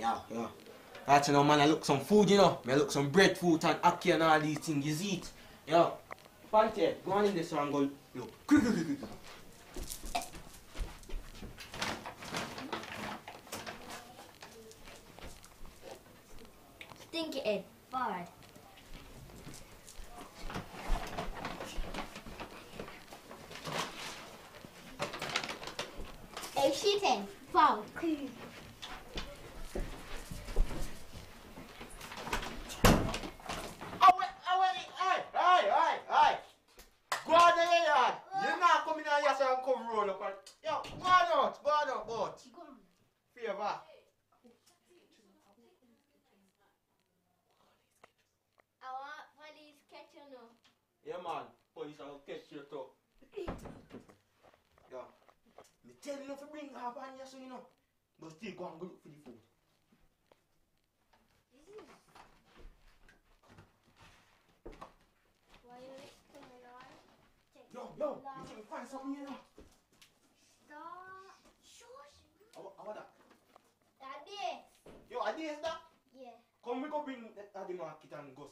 Yeah, yeah. That's you know, man, I look some food, you know. I look some breadfruit and ackee and all these things you eat. Yeah. Pante, go on in this one and go look. Quick, quick, quick, quick. Stinky egg. Five. Egg shooting. Four. Come roll up and... Yo, on out, on out, but. Favor. Want police catch you now. Yeah, man. Police will catch you too. Yeah. Me tell you not to bring half on you so you know. But still go and go look for the food. Why you coming on? Check Yo, it yo, out. you can find something here now. Stop. Shush. How, how about that? Daddy. Yo, are these that? Yeah. Come we go bring that at the market and go